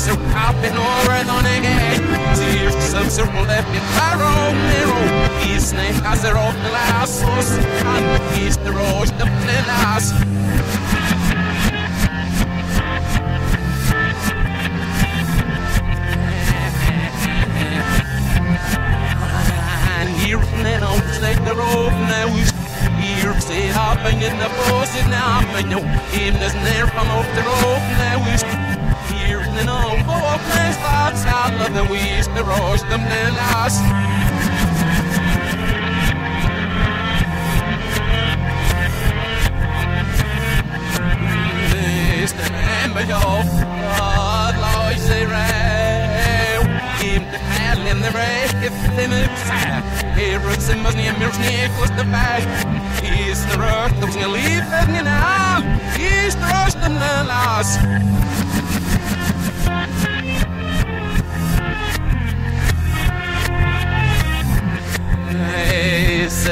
so popping over on again. Tears some circle left in barrow, narrow. He's snake as they're off the last oh, sauce. And he's the of the then I'll take the road now. Say hopping in the and now I know him there's near from off the road the last. Mr. Member, your blood lies around. Him the hell in the race, if they move sad. Here it's in my name, your snake was the bag. He's the rock, was gonna leave it in now. He's the rush, the last.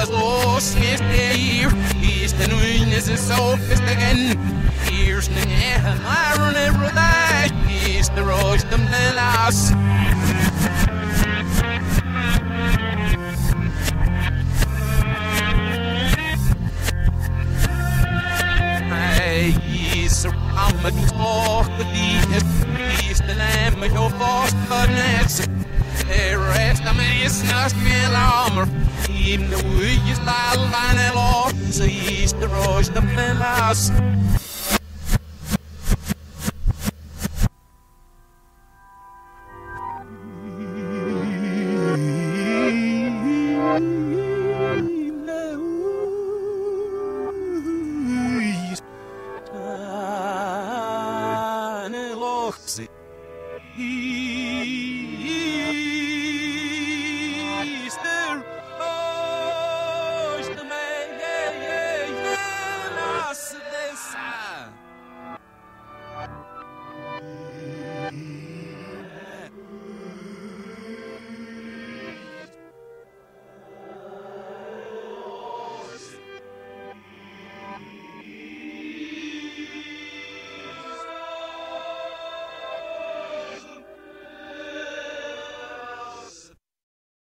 Er the new Milas Los here. He's the new is so again. Here's the Iron every day. He's the rose the Melas. Hey, he's around the talk with the He's the lamb of your boss, but next. Hey, rest of me is not me alarmer. Even the way you